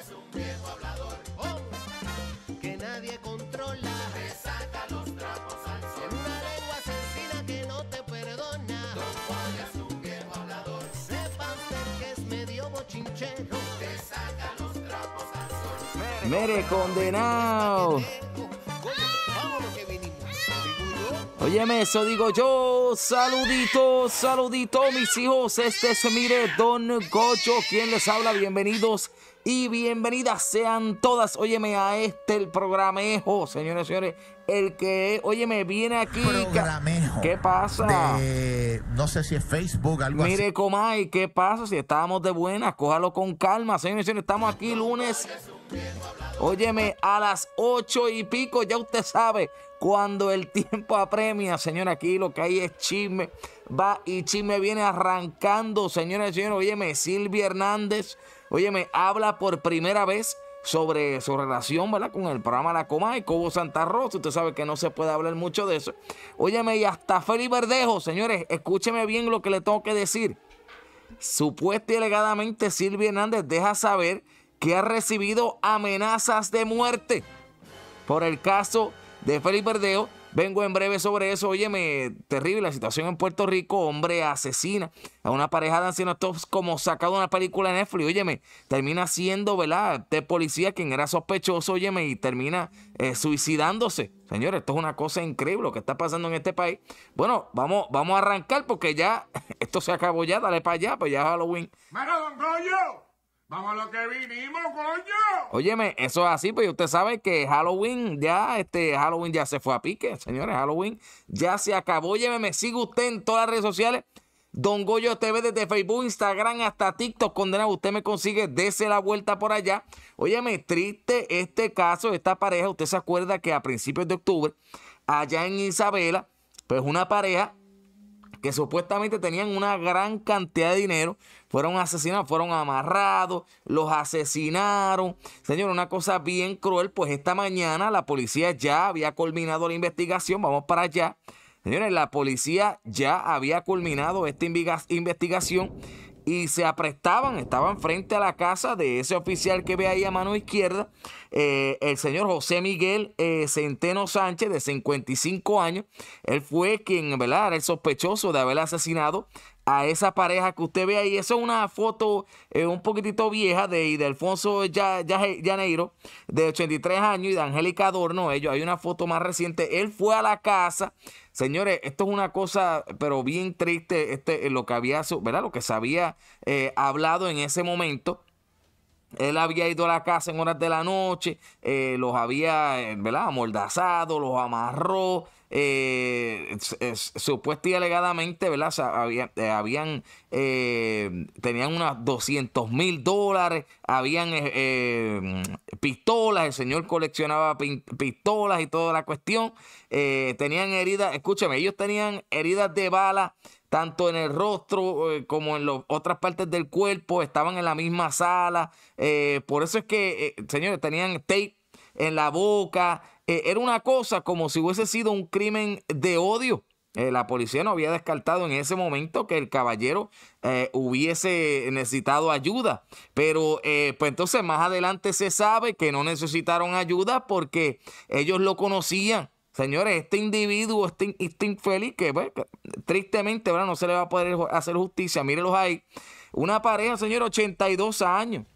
es un viejo hablador. Oh, que nadie controla. Te saca los trapos al En sol. una lengua asesina que no te perdona. Don Juan es un viejo hablador. Sepa usted que es medio bochinchero. Te saca los trapos al sol. Mere condenado. Óyeme, eso digo yo. Saludito, saludito, mis hijos. Este es, mire, Don Gocho, quien les habla. Bienvenidos y bienvenidas sean todas. Óyeme, a este el programejo, señores y señores. El que, óyeme, viene aquí. Programejo. ¿Qué pasa? De, no sé si es Facebook, algo Mire, así. Comay, ¿qué pasa? Si estábamos de buenas, cójalo con calma, señores y señores. Estamos aquí lunes. Óyeme, a las ocho y pico, ya usted sabe, cuando el tiempo apremia, señor, aquí lo que hay es chisme. Va y chisme viene arrancando, señores y señores. Óyeme, Silvia Hernández, óyeme, habla por primera vez sobre su relación, ¿verdad? Con el programa La Coma y Cobo Santa Rosa. Usted sabe que no se puede hablar mucho de eso. Óyeme, y hasta Félix Verdejo, señores, escúcheme bien lo que le tengo que decir. Supuesta y alegadamente Silvia Hernández deja saber que ha recibido amenazas de muerte por el caso de Félix Verdejo. Vengo en breve sobre eso. Óyeme, terrible la situación en Puerto Rico. Hombre asesina a una pareja de ancianos. Como sacado de una película de Netflix. Óyeme, termina siendo, ¿verdad? De policía quien era sospechoso, óyeme, y termina eh, suicidándose. Señores, esto es una cosa increíble lo que está pasando en este país. Bueno, vamos, vamos a arrancar porque ya esto se acabó ya. Dale para allá, pues ya Halloween. Mira, don Goyo, vamos a lo que vinimos, coño. Óyeme, eso es así, pues usted sabe que Halloween ya, este, Halloween ya se fue a pique, señores, Halloween ya se acabó. Óyeme, me sigue usted en todas las redes sociales. Don Goyo TV desde Facebook, Instagram hasta TikTok, condenado. Usted me consigue, dese la vuelta por allá. Óyeme, triste este caso, esta pareja. Usted se acuerda que a principios de octubre, allá en Isabela, pues una pareja que supuestamente tenían una gran cantidad de dinero, fueron asesinados, fueron amarrados, los asesinaron. Señor, una cosa bien cruel, pues esta mañana la policía ya había culminado la investigación, vamos para allá. Señores, la policía ya había culminado esta investigación y se aprestaban, estaban frente a la casa de ese oficial que ve ahí a mano izquierda, eh, el señor José Miguel eh, Centeno Sánchez, de 55 años. Él fue quien, ¿verdad?, era el sospechoso de haber asesinado a esa pareja que usted ve ahí. Esa es una foto eh, un poquitito vieja de, de Alfonso Llaneiro, de 83 años, y de Angélica Adorno. Ellos, hay una foto más reciente. Él fue a la casa. Señores, esto es una cosa, pero bien triste, este, lo que había, ¿verdad? Lo que se había eh, hablado en ese momento. Él había ido a la casa en horas de la noche, eh, los había, eh, ¿verdad? Amordazado, los amarró, eh, es- es- supuesta y alegadamente, ¿verdad? Había- eh, habían, eh, tenían unos 200 mil dólares, habían eh, eh, pistolas, el señor coleccionaba pistolas y toda la cuestión, tenían heridas, escúchame, ellos tenían heridas de bala tanto en el rostro como en las otras partes del cuerpo, estaban en la misma sala. por eso es que, señores, tenían tape en la boca. Eh, era una cosa como si hubiese sido un crimen de odio. Eh, la policía no había descartado en ese momento que el caballero eh, hubiese necesitado ayuda. Pero pues entonces más adelante se sabe que no necesitaron ayuda porque ellos lo conocían. Señores, este individuo, este, este infeliz, que que tristemente ¿verdad? no se le va a poder hacer justicia, mírelos ahí. Una pareja, señor, 82 años,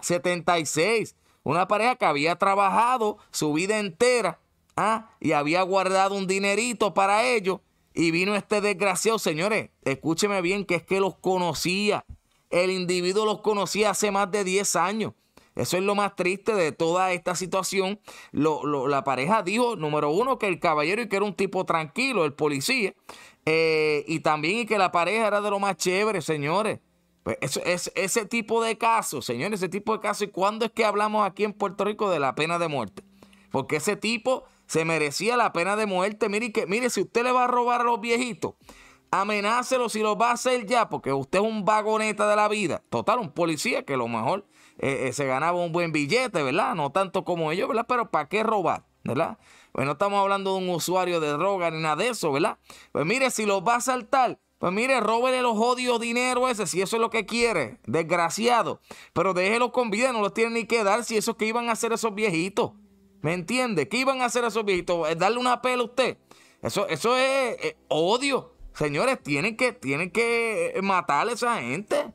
76. Una pareja que había trabajado su vida entera ¿ah? y había guardado un dinerito para ellos. Y vino este desgraciado, señores, escúcheme bien, que es que los conocía. El individuo los conocía hace más de 10 años. Eso es lo más triste de toda esta situación. Lo- lo- la pareja dijo, número uno, que el caballero y que era un tipo tranquilo, el policía. eh, y también y que la pareja era de lo más chévere, señores. Pues es, ese tipo de casos, señores, ese tipo de casos. ¿Y cuándo es que hablamos aquí en Puerto Rico de la pena de muerte? Porque ese tipo se merecía la pena de muerte. Mire, que, mire, si usted le va a robar a los viejitos, amenácelo si lo va a hacer ya, porque usted es un vagoneta de la vida. Total, un policía que a lo mejor eh, eh, se ganaba un buen billete, ¿verdad? No tanto como ellos, ¿verdad? Pero ¿para qué robar? ¿Verdad? Pues no estamos hablando de un usuario de droga ni nada de eso, ¿verdad? Pues mire, si lo va a saltar, Pues mire, róbele los odios dinero ese, si eso es lo que quiere, desgraciado. Pero déjelo con vida, no los tiene ni que dar si eso es que iban a hacer esos viejitos. ¿Me entiende? ¿Qué iban a hacer esos viejitos? ¿Es ¿Darle una pela a usted? Eso, eso es eh, odio. Señores, tienen que, tienen que matar a esa gente.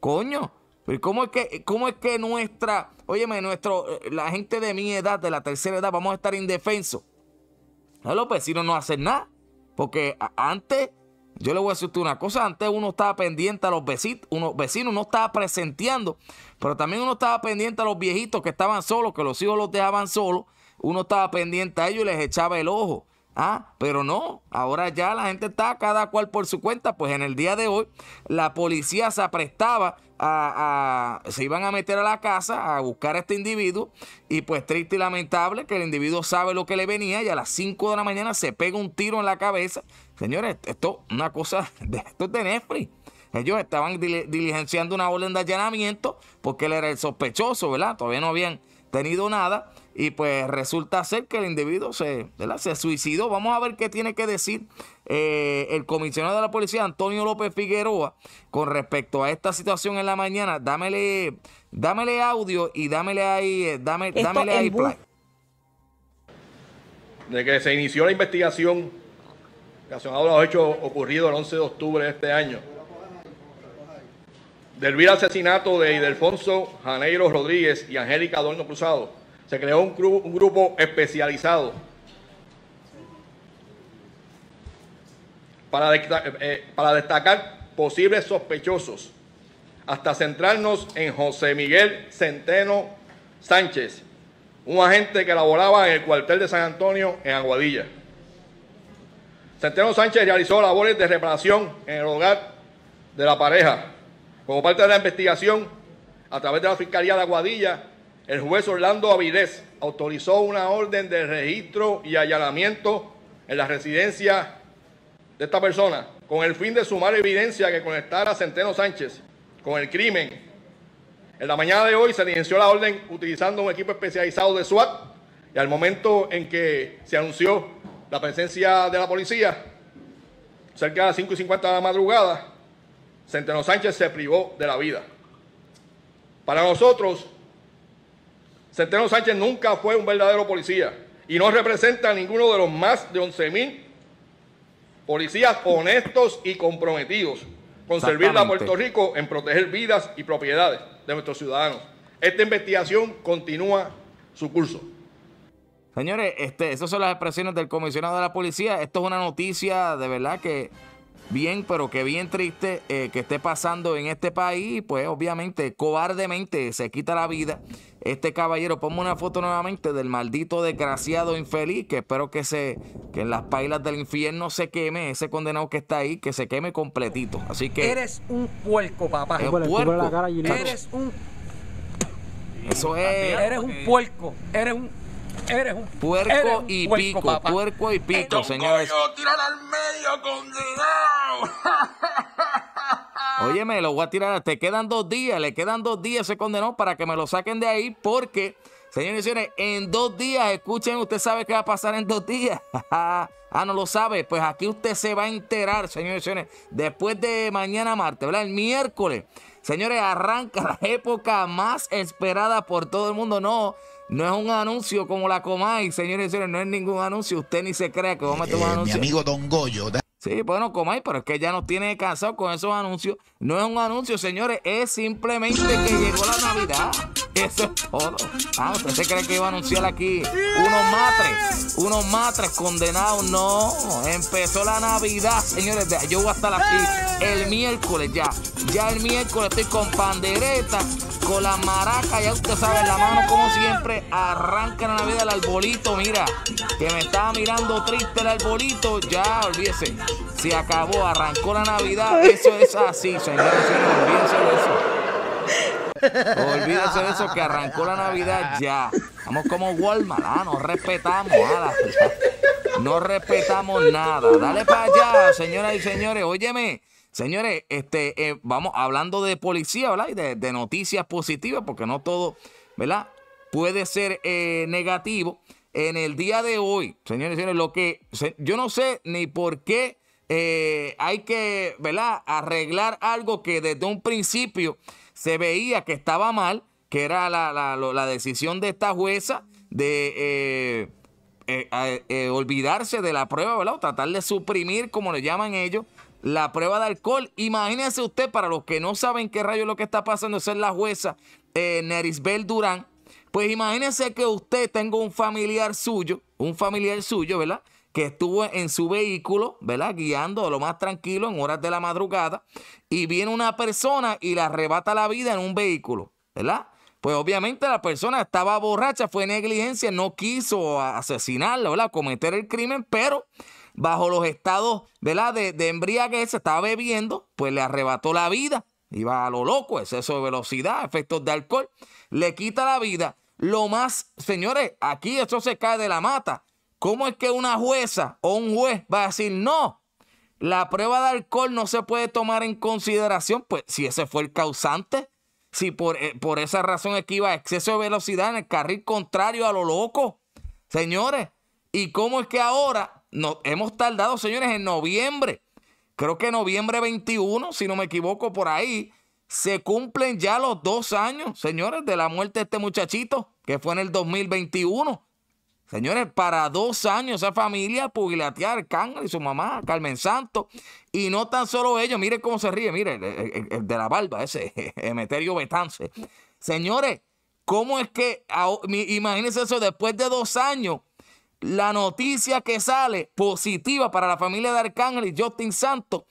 Coño. ¿cómo es que, cómo es que nuestra, óyeme, nuestro, eh, la gente de mi edad, de la tercera edad, vamos a estar indefensos? No, los vecinos no hacen nada. Porque antes, yo le voy a decir a usted una cosa, antes uno estaba pendiente a los vecinos, uno, vecinos, uno estaba presenteando, pero también uno estaba pendiente a los viejitos que estaban solos, que los hijos los dejaban solos, uno estaba pendiente a ellos y les echaba el ojo. Ah, pero no, ahora ya la gente está cada cual por su cuenta, pues en el día de hoy la policía se aprestaba a, se iban a meter a la casa a buscar a este individuo y pues triste y lamentable que el individuo sabe lo que le venía y a las 5 de la mañana se pega un tiro en la cabeza. Señores, esto es una cosa, de, esto es de Netflix. Ellos estaban dili- diligenciando una orden de allanamiento porque él era el sospechoso, ¿verdad? Todavía no habían tenido nada y pues resulta ser que el individuo se, ¿verdad? se suicidó. Vamos a ver qué tiene que decir eh, el comisionado de la policía, Antonio López Figueroa, con respecto a esta situación en la mañana. Dámele, dámele audio y dámele ahí, eh, dame, Esto dámele en ahí play. de que se inició la investigación relacionada a los hechos ocurridos el 11 de octubre de este año, del vil asesinato de Idelfonso Janeiro Rodríguez y Angélica Adorno Cruzado, se creó un, gru- un grupo especializado para, eh, para destacar posibles sospechosos, hasta centrarnos en José Miguel Centeno Sánchez, un agente que laboraba en el cuartel de San Antonio en Aguadilla. Centeno Sánchez realizó labores de reparación en el hogar de la pareja. Como parte de la investigación, a través de la Fiscalía de Aguadilla, el juez Orlando Avilés autorizó una orden de registro y allanamiento en la residencia de esta persona, con el fin de sumar evidencia que conectara a Centeno Sánchez con el crimen. En la mañana de hoy se inició la orden utilizando un equipo especializado de SWAT y al momento en que se anunció la presencia de la policía, cerca de las 5 y 50 de la madrugada, Centeno Sánchez se privó de la vida. Para nosotros, Centeno Sánchez nunca fue un verdadero policía y no representa a ninguno de los más de 11 mil policías honestos y comprometidos con servirle a. Puerto Rico en proteger vidas y propiedades de nuestros ciudadanos. Esta investigación continúa su curso. Señores, este, esas son las expresiones del comisionado de la policía. Esto es una noticia de verdad que bien, pero que bien triste eh, que esté pasando en este país. Pues obviamente, cobardemente se quita la vida. Este caballero, ponme una foto nuevamente del maldito desgraciado infeliz, que espero que se, que en las pailas del infierno se queme, ese condenado que está ahí, que se queme completito. Así que Eres un puerco, papá. es escúpele puerco. la cara. Eres un, Eso es eres un puerco. Eres un, eres un puerco eres un y puerco, pico, papá. puerco y pico, señores. tirar al medio, condenado! Oye, me lo voy a tirar. Te quedan dos días, le quedan dos días ese condenado para que me lo saquen de ahí porque, señores y señores, en dos días, escuchen, usted sabe qué va a pasar en dos días. ah, no lo sabe. Pues aquí usted se va a enterar, señores y señores, después de mañana martes, ¿verdad? El miércoles. Señores, arranca la época más esperada por todo el mundo. No, no es un anuncio como la Comay, señores y señores, no es ningún anuncio. Usted ni se crea que vamos a meter un Eh, mi anuncio. amigo Don Goyo. Sí, bueno, Comay, pero es que ya nos tiene cansado con esos anuncios. No es un anuncio, señores, es simplemente que llegó la Navidad. Eso es todo. Ah, usted se cree que iba a anunciar aquí unos matres, unos matres condenados. No, empezó la Navidad, señores. Yo voy a estar aquí el miércoles ya. Ya el miércoles estoy con pandereta, con la maraca, ya usted sabe, la mano como siempre. Arranca la Navidad el arbolito, mira, que me estaba mirando triste el arbolito. Ya, olvídese. Se acabó, arrancó la Navidad. Eso es así, señores. olvídense de eso. Olvídese de eso que arrancó la Navidad ya. Vamos como Walmart, ah, no respetamos nada. No respetamos nada. Dale para allá, señoras y señores. Óyeme, señores, este, eh, vamos hablando de policía, ¿verdad? Y de, noticias positivas, porque no todo, ¿verdad? Puede ser eh, negativo. En el día de hoy, señores y señores, lo que yo no sé ni por qué eh, hay que, ¿verdad? Arreglar algo que desde un principio se veía que estaba mal, que era la, decisión de esta jueza de eh, eh, eh, olvidarse de la prueba, ¿verdad? O tratar de suprimir, como le llaman ellos, la prueba de alcohol. Imagínense usted, para los que no saben qué rayo es lo que está pasando, es la jueza eh, Nerisbel Durán. Pues imagínense que usted tenga un familiar suyo, un familiar suyo, ¿verdad? Que estuvo en su vehículo, ¿verdad? Guiando lo más tranquilo en horas de la madrugada. Y viene una persona y le arrebata la vida en un vehículo, ¿verdad? Pues obviamente la persona estaba borracha, fue negligencia, no quiso asesinarlo, ¿verdad? Cometer el crimen, pero bajo los estados, ¿verdad? De, embriaguez, estaba bebiendo, pues le arrebató la vida. Iba a lo loco, exceso de velocidad, efectos de alcohol, le quita la vida. Lo más, señores, aquí esto se cae de la mata. ¿Cómo es que una jueza o un juez va a decir no? La prueba de alcohol no se puede tomar en consideración, pues si ese fue el causante, si por, eh, por esa razón es que iba a exceso de velocidad en el carril contrario a lo loco. Señores, ¿y cómo es que ahora nos hemos tardado, señores, en noviembre? Creo que noviembre 21, si no me equivoco por ahí, se cumplen ya los dos años, señores, de la muerte de este muchachito, que fue en el 2021. Señores, para dos años esa familia pugilatear Arcángel y su mamá, Carmen Santos. Y no tan solo ellos, mire cómo se ríe, mire, el, de la barba, ese Emeterio Betance. Señores, ¿cómo es que, imagínense eso, después de dos años, la noticia que sale positiva para la familia de Arcángel y Justin Santos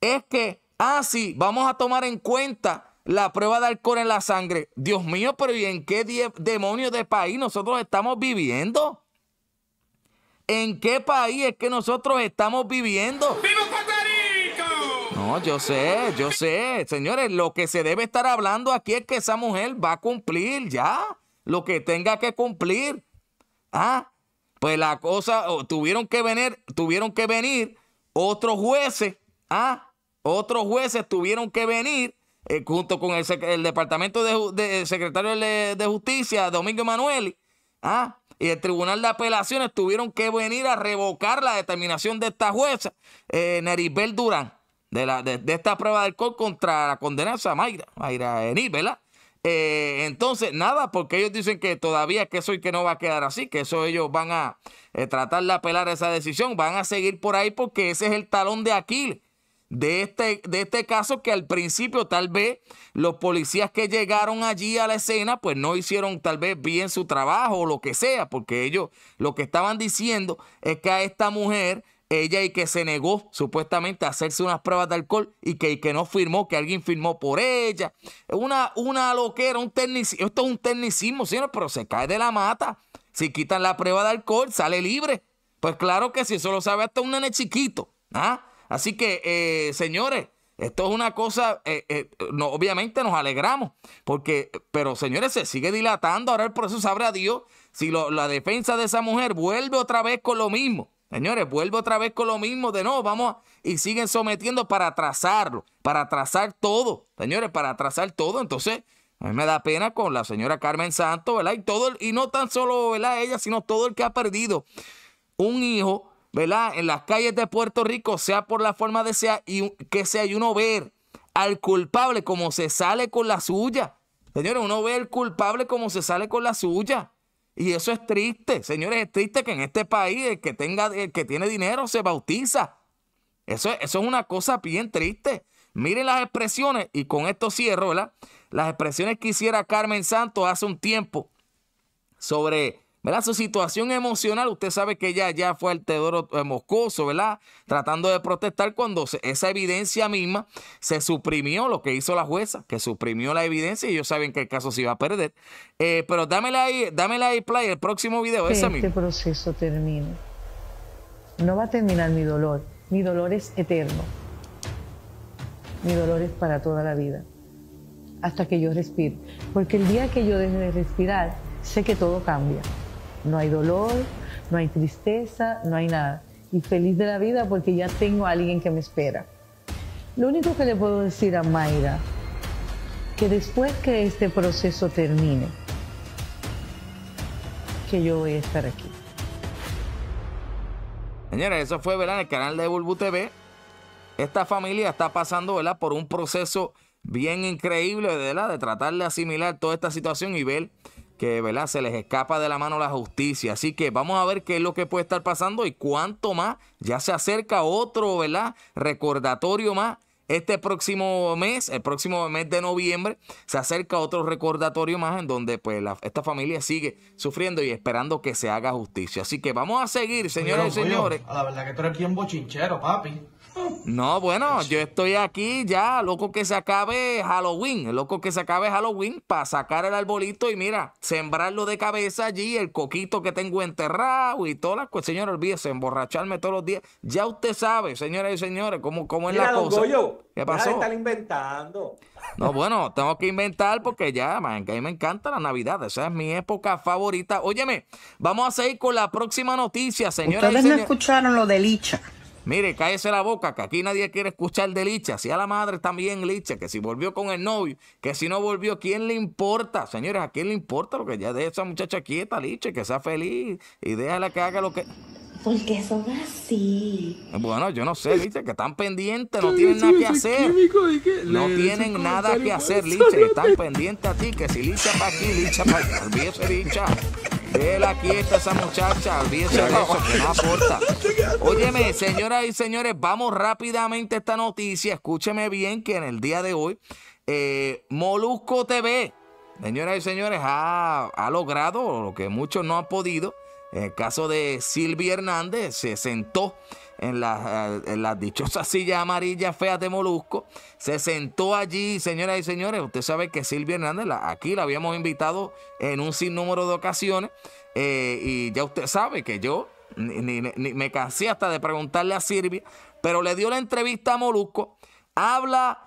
es que, ah, sí, vamos a tomar en cuenta la prueba de alcohol en la sangre. Dios mío, pero ¿y en qué demonios de país nosotros estamos viviendo? ¿En qué país es que nosotros estamos viviendo? ¡Viva Puerto Rico! No, yo sé, yo sé. Señores, lo que se debe estar hablando aquí es que esa mujer va a cumplir ya lo que tenga que cumplir. Ah, pues la cosa, tuvieron que venir, tuvieron que venir otros jueces, ah, otros jueces tuvieron que venir eh, junto con el, departamento de, secretario de, justicia, Domingo Emanueli, ah, y el tribunal de apelaciones tuvieron que venir a revocar la determinación de esta jueza, eh, Neribel Durán, de, la, de, esta prueba de alcohol contra la condenada Mayra, Mayra Enid, ¿verdad? Eh, entonces, nada, porque ellos dicen que todavía que eso y que no va a quedar así, que eso ellos van a eh, tratar de apelar esa decisión, van a seguir por ahí porque ese es el talón de Aquiles de este, de este caso que al principio tal vez los policías que llegaron allí a la escena pues no hicieron tal vez bien su trabajo o lo que sea, porque ellos lo que estaban diciendo es que a esta mujer ella y que se negó supuestamente a hacerse unas pruebas de alcohol y que, y que no firmó, que alguien firmó por ella. Una, una loquera, un tecnicismo. Esto es un tecnicismo, señor, pero se cae de la mata. Si quitan la prueba de alcohol, sale libre. Pues claro que sí, eso lo sabe hasta un nene chiquito. ¿ah? Así que, eh, señores, esto es una cosa, eh, eh, no, obviamente nos alegramos, porque, pero señores, se sigue dilatando. Ahora el proceso sabrá Dios si la defensa de esa mujer vuelve otra vez con lo mismo. Señores, vuelve otra vez con lo mismo de no, vamos a- y siguen sometiendo para atrasarlo, para atrasar todo, señores, para atrasar todo. Entonces, a mí me da pena con la señora Carmen Santos, ¿verdad? Y todo, el- y no tan solo, ¿verdad? Ella, sino todo el que ha perdido un hijo, ¿verdad? En las calles de Puerto Rico, sea por la forma de sea, y que sea, y uno ver al culpable como se sale con la suya. Señores, uno ve al culpable como se sale con la suya. Y eso es triste, señores, es triste que en este país el que tenga, que tiene dinero se bautiza. Eso, es- eso es una cosa bien triste. Miren las expresiones, y con esto cierro, ¿verdad? Las expresiones que hiciera Carmen Santos hace un tiempo sobre ¿verdad? su situación emocional. Usted sabe que ella ya fue al Teodoro eh, Moscoso, ¿verdad? Tratando de protestar cuando se- esa evidencia misma se suprimió, lo que hizo la jueza, que suprimió la evidencia y ellos saben que el caso se iba a perder. Eh, pero dámela ahí, dámela ahí, play, el próximo video, que ese este mismo. proceso termine. No va a terminar mi dolor. Mi dolor es eterno. Mi dolor es para toda la vida. Hasta que yo respire. Porque el día que yo deje de respirar, sé que todo cambia. No hay dolor, no hay tristeza, no hay nada. Y feliz de la vida porque ya tengo a alguien que me espera. Lo único que le puedo decir a Mayra, que después que este proceso termine, que yo voy a estar aquí. Señores, eso fue ¿verdad? en el canal de Bulbu TV. esta familia está pasando, ¿verdad? Por un proceso bien increíble, ¿verdad? De tratar de asimilar toda esta situación y ver que, ¿verdad? Se les escapa de la mano la justicia. Así que vamos a ver qué es lo que puede estar pasando y cuánto más. Ya se acerca otro, ¿verdad? Recordatorio más. Este próximo mes, el próximo mes de noviembre, se acerca otro recordatorio más en donde pues la- esta familia sigue sufriendo y esperando que se haga justicia. Así que vamos a seguir, señoras y señores. A la verdad que tú eres bien bochinchero, papi. No, bueno, yo estoy aquí ya, loco que se acabe Halloween, loco que se acabe Halloween para sacar el arbolito y mira, sembrarlo de cabeza allí, el coquito que tengo enterrado y todas las cosas. Señor, olvídese, emborracharme todos los días. Ya usted sabe, señoras y señores, cómo, cómo es Mira, la don cosa. Goyo, ¿Qué pasó? estar inventando. No, bueno, tengo que inventar porque ya, man, que a mí me encanta la Navidad. Esa es mi época favorita. Óyeme, vamos a seguir con la próxima noticia, señoras y Ustedes no señores. escucharon lo de Licha. Mire, cállese la boca, que aquí nadie quiere escuchar de Licha. Si a la madre también Licha, que si volvió con el novio, que si no volvió, ¿quién le importa? Señores, ¿a quién le importa lo que ya de esa muchacha quieta, Licha, que sea feliz y déjala que haga lo que... Porque son así. Bueno, yo no sé, Licha, que están pendientes, no tienen nada que hacer. No tienen nada que hacer, Licha, y están pendientes a ti, que si Licha para aquí, Licha para allá. Olvídese, Licha. Déjela quieta esa muchacha, olvídese de eso, que no aporta. Óyeme, señoras y señores, vamos rápidamente a esta noticia. Escúcheme bien que en el día de hoy, eh, Molusco TV, señoras y señores, ha, ha logrado lo que muchos no han podido. En el caso de Silvia Hernández, se sentó en las la dichosa silla amarilla fea de Molusco. Se sentó allí, señoras y señores. Usted sabe que Silvia Hernández, aquí la habíamos invitado en un sinnúmero de ocasiones. eh, y ya usted sabe que yo ni, ni- me cansé hasta de preguntarle a Silvia, pero le dio la entrevista a Molusco. Habla eh,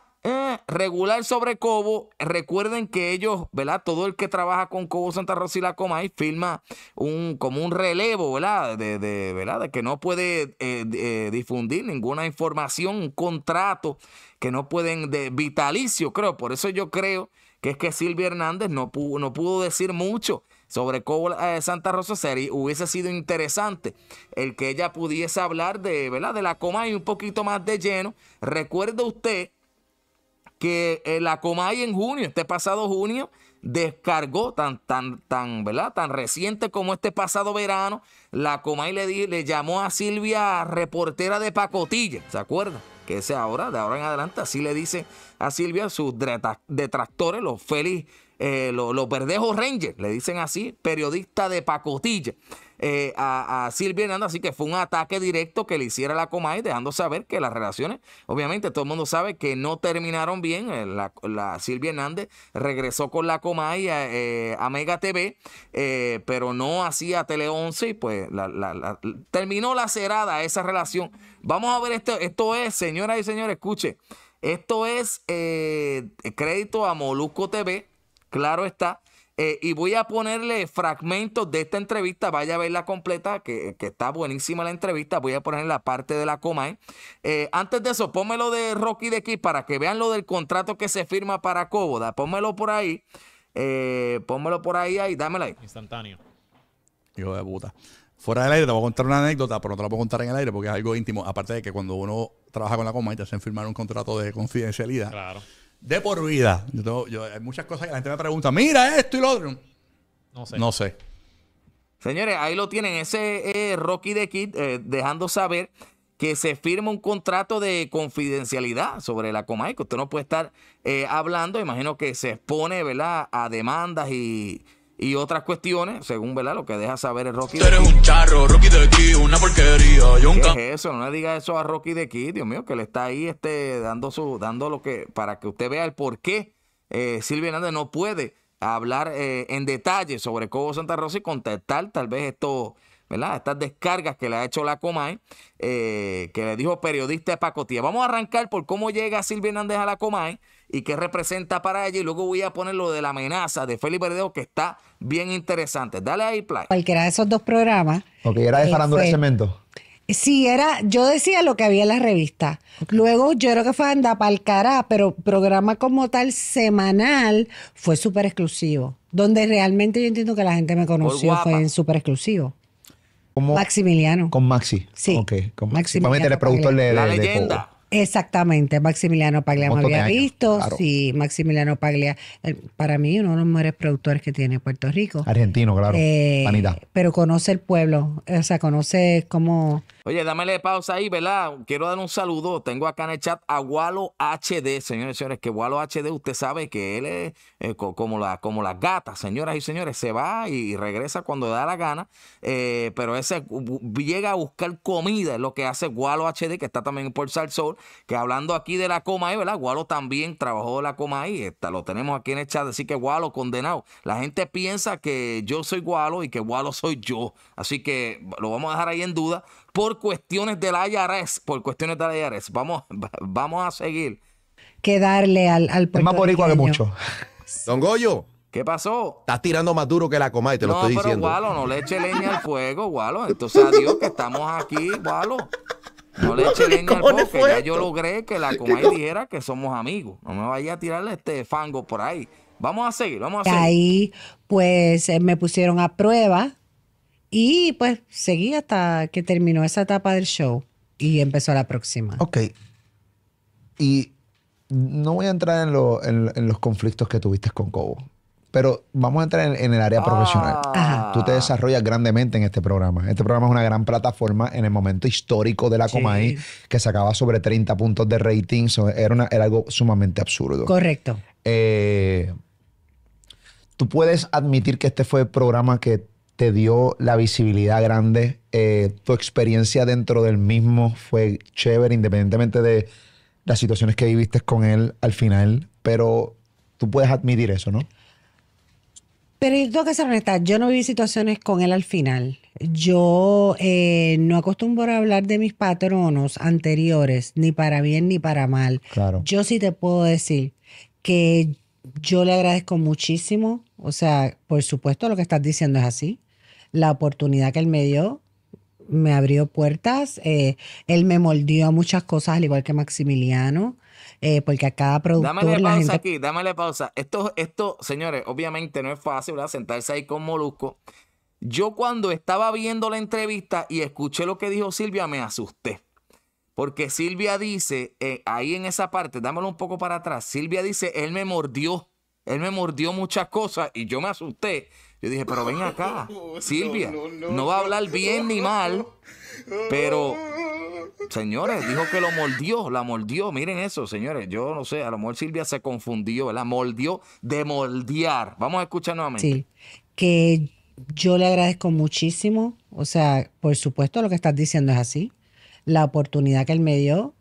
regular sobre Cobo. Recuerden que ellos, ¿verdad? Todo el que trabaja con Cobo Santa Rosa y la Comay firma un, como un relevo, ¿verdad? De, de- ¿verdad? de que no puede eh, eh, difundir ninguna información, un contrato que no pueden, de vitalicio, creo. Por eso yo creo que es que Silvia Hernández no pudo, no pudo decir mucho sobre Cobo eh, Santa Rosa Serie. Hubiese sido interesante el que ella pudiese hablar de, ¿verdad? De la Comay un poquito más de lleno. Recuerde usted que eh, la Comay en junio, este pasado junio, descargó tan, tan, tan, ¿verdad? Tan reciente como este pasado verano. La Comay le, di- le llamó a Silvia reportera de pacotilla, ¿se acuerdan? Que ese ahora, de ahora en adelante, así le dice a Silvia sus detractores, los feliz, eh, los, los verdejos Rangers, le dicen así, periodista de pacotilla. Eh, a, Silvia Hernández, así que fue un ataque directo que le hiciera la Comay, dejando saber que las relaciones, obviamente todo el mundo sabe que no terminaron bien. eh, La, Silvia Hernández regresó con la Comay a, eh, a Mega TV, pero no hacía Tele 11 y pues la- la- terminó lacerada esa relación. Vamos a ver esto, esto es, señoras y señores, escuche, esto es crédito a Molusco TV, claro está. Eh, y voy a ponerle fragmentos de esta entrevista. Vaya a verla completa, que, que está buenísima la entrevista. Voy a poner la parte de la coma. ¿eh? Eh, antes de eso, pónmelo de Rocky de aquí para que vean lo del contrato que se firma para Cóboda. Pónmelo por ahí. Eh, pónmelo por ahí, ahí, dámela ahí. Instantáneo. Hijo de puta. Fuera del aire te voy a contar una anécdota, pero no te la puedo contar en el aire porque es algo íntimo. Aparte de que cuando uno trabaja con la coma y te hacen firmar un contrato de confidencialidad Claro. De por vida. Yo tengo- yo- hay muchas cosas que la gente me pregunta, mira esto y lo otro. No sé. No sé. Señores, ahí lo tienen, ese eh, Rocky de Kid eh, dejando saber que se firma un contrato de confidencialidad sobre la Comay, que usted no puede estar eh, hablando, imagino que se expone, ¿verdad?, a demandas y, y otras cuestiones, según, ¿verdad?, lo que deja saber el Rocky eres un charro, Rocky de aquí, una porquería. Yo un ¿Qué can- es eso? No le diga eso a Rocky de Kid, Dios mío, que le está ahí este, dando su, dando lo que, para que usted vea el por qué eh, Silvia Hernández no puede hablar eh, en detalle sobre Cobo Santa Rosa y contestar tal vez esto, ¿verdad? Estas descargas que le ha hecho la Comay, eh, que le dijo periodista de pacotilla. Vamos a arrancar por cómo llega Silvia Hernández a la Comay y qué representa para ella y luego voy a poner lo de la amenaza de Félix Verdejo que está bien interesante. Dale ahí, play. Cualquiera de esos dos programas. Ok, era de eh, farándula de cemento. Sí, era, yo decía lo que había en la revista. Luego yo creo que fue anda pa'l cará, pero programa como tal semanal fue súper exclusivo. Donde realmente yo entiendo que la gente me conoció fue en súper exclusivo. ¿Cómo? Maximiliano. Con Maxi. Sí. Ok, con Maxi. Maximiliano Para meter el productor de, La de- leyenda. Exactamente, Maximiliano Paglia me había visto. claro. Sí, Maximiliano Paglia, eh, para mí, uno de los mejores productores que tiene Puerto Rico. Argentino, claro. Eh, Panita. pero conoce el pueblo, o sea, conoce cómo. Oye, dámele pausa ahí, ¿verdad? Quiero dar un saludo. Tengo acá en el chat a Walo HD, señores y señores, que Walo HD, usted sabe que él es eh, co- como, la, como las gatas, señoras y señores, se va y regresa cuando da la gana, eh, pero ese llega a buscar comida, es lo que hace Walo HD, que está también por Salsol, que hablando aquí de la coma ahí, ¿verdad? Walo también trabajó de la coma ahí, está, lo tenemos aquí en el chat, así que Walo condenado. La gente piensa que yo soy Walo y que Walo soy yo, así que lo vamos a dejar ahí en duda por cuestiones de la IRS, por cuestiones de la IRS. Vamos, vamos a seguir. que darle al, al Es más boricua que mucho. Don Goyo, ¿Qué pasó? estás tirando más duro que la coma y te lo no, estoy pero diciendo. Walo, no le eche leña al fuego, Walo. Entonces, adiós, que estamos aquí, Walo. No le eche leña al ¿Cómo le fuego, que ya yo logré que la Comay dijera que somos amigos. No me vaya a tirarle este fango por ahí. Vamos a seguir, vamos a seguir. Ahí, pues, eh, me pusieron a prueba y pues seguí hasta que terminó esa etapa del show y empezó la próxima. Ok. Y no voy a entrar en, lo- en- en los conflictos que tuviste con Cobo, pero vamos a entrar en, en el área profesional. Ajá. Tú te desarrollas grandemente en este programa. Este programa es una gran plataforma en el momento histórico de la Comay, que sacaba sobre 30 puntos de rating. So, era, una- era algo sumamente absurdo. Correcto. Eh, Tú puedes admitir que este fue el programa que te dio la visibilidad grande. Eh, tu experiencia dentro del mismo fue chévere, independientemente de las situaciones que viviste con él al final. Pero tú puedes admitir eso, ¿no? Pero yo tengo que ser honesta, yo no viví situaciones con él al final. Yo eh, no acostumbro a hablar de mis patronos anteriores, ni para bien ni para mal. Claro. Yo sí te puedo decir que yo le agradezco muchísimo. O sea, por supuesto lo que estás diciendo es así. La oportunidad que él me dio me abrió puertas. eh, él me moldeó a muchas cosas, al igual que Maximiliano, eh, porque a cada productor Dámele la pausa gente... aquí, dámele pausa. Esto, esto, señores, obviamente no es fácil, ¿verdad? Sentarse ahí con Molusco. Yo cuando estaba viendo la entrevista y escuché lo que dijo Silvia, me asusté. Porque Silvia dice, eh, ahí en esa parte, dámelo un poco para atrás, Silvia dice, él me mordió, él me mordió muchas cosas y yo me asusté. Yo dije, pero ven acá, Silvia, no va a hablar bien ni mal, pero, señores, dijo que lo mordió, la mordió, miren eso, señores, yo no sé, a lo mejor Silvia se confundió, ¿verdad? Mordió de moldear. Vamos a escuchar nuevamente. Sí, que yo le agradezco muchísimo. O sea, por supuesto lo que estás diciendo es así. La oportunidad que él me dio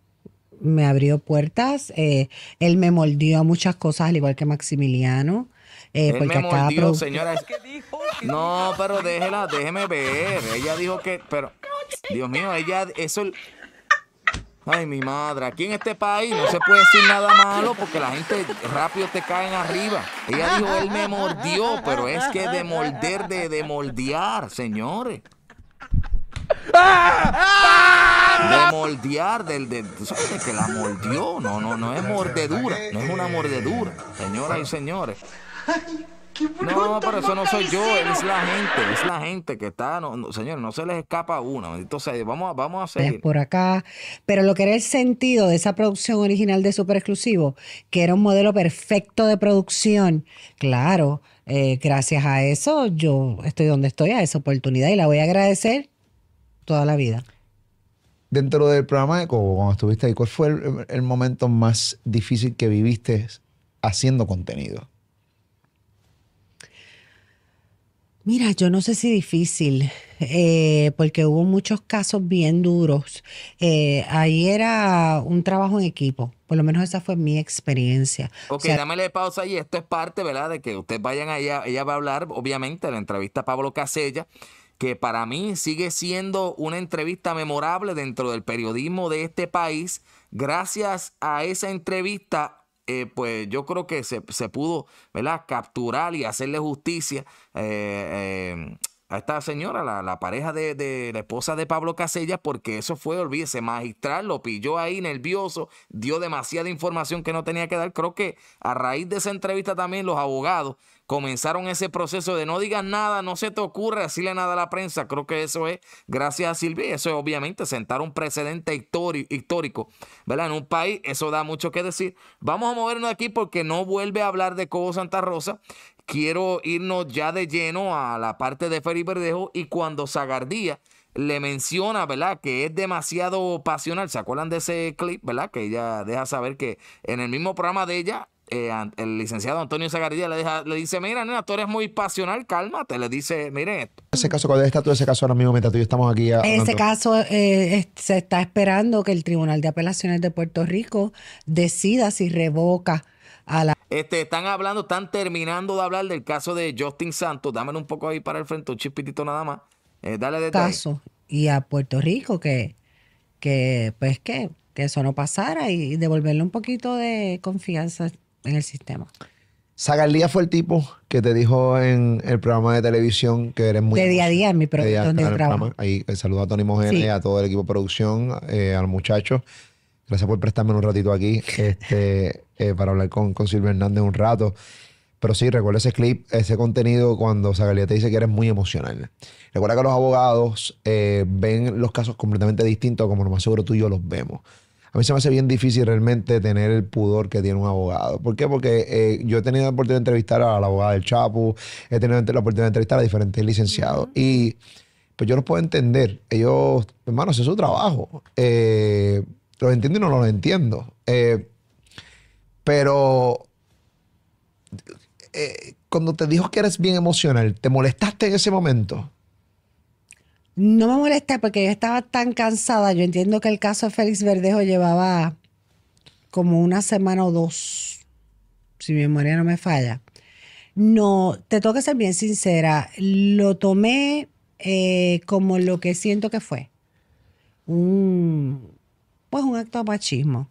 me abrió puertas. eh, él me moldeó a muchas cosas, al igual que Maximiliano. Eh, Él porque me mordió, produ- señora. No, pero déjela, déjeme ver. Ella dijo que, pero, Dios mío, ella, eso. Ay, mi madre, aquí en este país no se puede decir nada malo porque la gente rápido te caen arriba. Ella dijo, él me mordió, pero es que de morder, de, de moldear, señores. De moldear, del, de, tú sabes de que la mordió. No, no, no es mordedura, no es una mordedura, señoras y señores. No, pero eso no soy yo, es la gente, es la gente que está, no, no, señores, no se les escapa una, sea, vamos, a- vamos a seguir. por acá. Pero lo que era el sentido de esa producción original de Super Exclusivo, que era un modelo perfecto de producción, claro, eh, gracias a eso yo estoy donde estoy, a esa oportunidad y la voy a agradecer toda la vida. Dentro del programa de Cobo, cuando estuviste ahí, ¿cuál fue el, el momento más difícil que viviste haciendo contenido? Mira, yo no sé si difícil, eh, porque hubo muchos casos bien duros. Eh, ahí era un trabajo en equipo, por lo menos esa fue mi experiencia. O Ok, sea, dámele pausa y esto es parte, ¿verdad? De que ustedes vayan allá, ella va a hablar, obviamente, en la entrevista a Pablo Casella, que para mí sigue siendo una entrevista memorable dentro del periodismo de este país. Gracias a esa entrevista, eh, pues yo creo que se, se pudo, ¿verdad? Capturar y hacerle justicia eh, eh, a esta señora, la, la pareja de, de la esposa de Pablo Casellas, porque eso fue, olvídese, magistral, lo pilló ahí nervioso, dio demasiada información que no tenía que dar. Creo que a raíz de esa entrevista también los abogados comenzaron ese proceso de no digas nada, no se te ocurre decirle nada a la prensa. Creo que eso es, gracias a Silvia, eso es obviamente sentar un precedente histórico, ¿verdad? En un país, eso da mucho que decir. Vamos a movernos aquí porque no vuelve a hablar de Cobo Santa Rosa. Quiero irnos ya de lleno a la parte de Félix Verdejo y cuando Zagardía le menciona, ¿verdad? Que es demasiado pasional. ¿Se acuerdan de ese clip, ¿verdad? Que ella deja saber que en el mismo programa de ella, eh, el licenciado Antonio Zagardía le, deja, le dice, mira, nena, tú eres muy pasional, cálmate. Le dice, miren esto. Ese caso, ¿cuál es el estatus de ese caso ahora mismo mientras tú y yo estamos aquí? En hablando? ese caso, eh, es- se está esperando que el Tribunal de Apelaciones de Puerto Rico decida si revoca a la Este, están hablando, están terminando de hablar del caso de Justin Santos. Dámelo un poco ahí para el frente, un chispitito nada más. Eh, dale detalle. caso y a Puerto Rico que, que pues que, que eso no pasara y devolverle un poquito de confianza en el sistema. Zagaldía fue el tipo que te dijo en el programa de televisión que eres muy... de día a día en mi pro- de día donde en yo el trabajo. programa. Ahí eh, saludo a Tony Mojene, Sí. a todo el equipo de producción, eh, a los muchachos. Gracias por prestarme un ratito aquí este, eh, para hablar con, con Silvia Hernández un rato. Pero sí, recuerda ese clip, ese contenido cuando Zagaldía te dice que eres muy emocional. Recuerda que los abogados eh, ven los casos completamente distintos como lo más seguro tú y yo los vemos. A mí se me hace bien difícil realmente tener el pudor que tiene un abogado. ¿Por qué? Porque eh, yo he tenido la oportunidad de entrevistar a la abogada del Chapu, he tenido la oportunidad de entrevistar a diferentes licenciados. Y pues yo los puedo entender. Ellos, hermano, ese es su trabajo. Eh, los entiendo y no los entiendo. Eh, pero eh, cuando te dijo que eres bien emocional, ¿te molestaste en ese momento? No me molesta porque yo estaba tan cansada. Yo entiendo que el caso de Félix Verdejo llevaba como una semana o dos, si mi memoria no me falla. No, te tengo que ser bien sincera. Lo tomé eh, como lo que siento que fue. Un, pues un acto de machismo.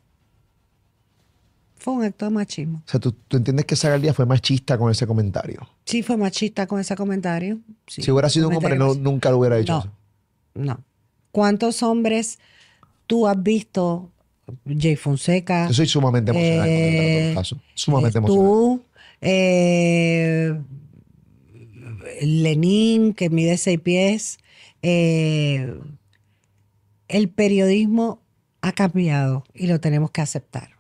Fue un acto de machismo. O sea, ¿tú, tú entiendes que Zagaldía fue machista con ese comentario? Sí, fue machista con ese comentario. Sí, si hubiera sido un hombre, no, nunca lo hubiera hecho. No. eso. No. ¿Cuántos hombres tú has visto? Jay Fonseca. Yo soy sumamente emocional con eh, el caso. Sumamente emocional. Tú, eh, Lenín, que mide seis pies. eh, el periodismo ha cambiado y lo tenemos que aceptar.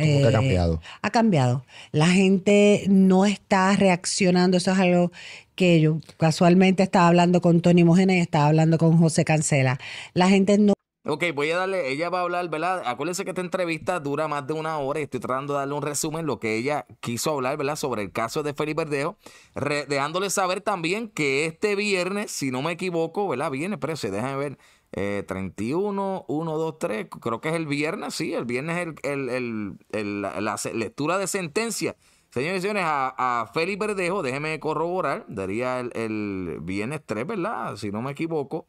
¿Cómo que ha Eh, cambiado? ha cambiado. La gente no está reaccionando. Eso es algo que yo casualmente estaba hablando con Tony Mojena y estaba hablando con José Cancela. La gente no Ok, voy a darle, ella va a hablar, ¿verdad? Acuérdense que esta entrevista dura más de una hora y estoy tratando de darle un resumen lo que ella quiso hablar, ¿verdad? Sobre el caso de Felipe Verdejo, dejándole saber también que este viernes, si no me equivoco, ¿verdad? Viernes, pero se déjame ver, eh, 31, 1, 2, 3, creo que es el viernes, sí, el viernes es la, lectura de sentencia. Señores y señores, a, a Félix Verdejo, déjeme corroborar, daría el, viernes 3, ¿verdad? Si no me equivoco.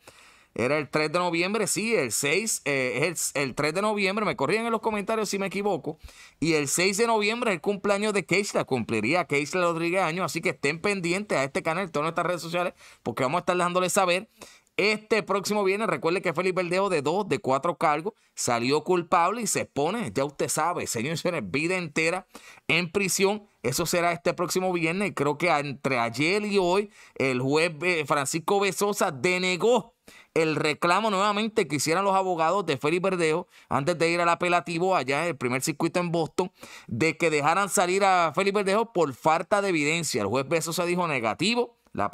Era el 3 de noviembre, sí, el 6 eh, es el, el 3 de noviembre, me corrían en los comentarios si me equivoco. Y el 6 de noviembre es el cumpleaños de Keisla, cumpliría Keisla Rodríguez años, así que estén pendientes a este canal, todas nuestras redes sociales, porque vamos a estar dejándole saber. Este próximo viernes, recuerde que Felipe Verdejo de dos, de cuatro cargos, salió culpable y se pone, ya usted sabe, señores señores, vida entera en prisión. Eso será este próximo viernes. Creo que entre ayer y hoy, el juez eh, Francisco Besosa denegó el reclamo nuevamente que hicieran los abogados de Félix Verdejo antes de ir al apelativo allá en el primer circuito en Boston, de que dejaran salir a Félix Verdejo por falta de evidencia. El juez Besosa dijo negativo, la,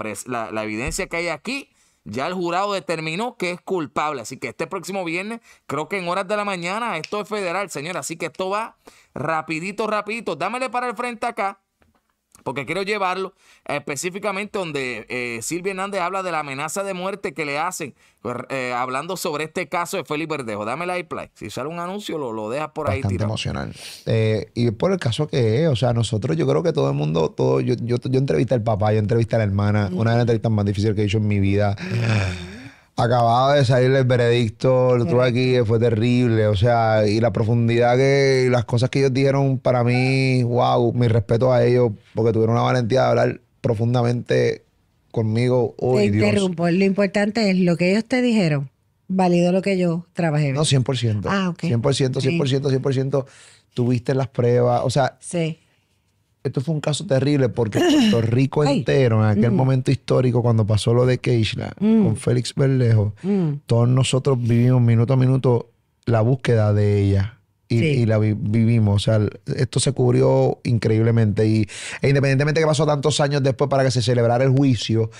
la evidencia que hay aquí. Ya el jurado determinó que es culpable. Así que este próximo viernes, creo que en horas de la mañana, esto es federal, señor. Así que esto va rapidito, rapidito. Dámele para el frente acá porque quiero llevarlo específicamente donde eh, Silvia Hernández habla de la amenaza de muerte que le hacen, pues, eh, hablando sobre este caso de Félix Verdejo. Dame la play. Si sale un anuncio, lo, lo dejas por ahí Bastante tirado. emocional. Eh, y por el caso que es, o sea, nosotros, yo creo que todo el mundo, todo, yo, yo, yo entrevisté al papá, yo entrevisté a la hermana, una de las entrevistas más difíciles que he hecho en mi vida. Acababa de salir el veredicto, lo tuve aquí, fue terrible, o sea, y la profundidad que, y las cosas que ellos dijeron para mí, wow, mi respeto a ellos, porque tuvieron una valentía de hablar profundamente conmigo hoy, Te Dios. interrumpo. Lo importante es lo que ellos te dijeron. Válido lo que yo trabajé. No, 100%. Ah, ok. 100%, Sí. 100%, 100%. Tuviste las pruebas. O sea, Sí. Esto fue un caso terrible porque Puerto Rico Ay. entero, en aquel Mm. momento histórico, cuando pasó lo de Keishla Mm. con Félix Berlejo, Mm. todos nosotros vivimos minuto a minuto la búsqueda de ella. Y, Sí. y la vi- vivimos. O sea, esto se cubrió increíblemente. Y e independientemente que pasó tantos años después para que se celebrara el juicio,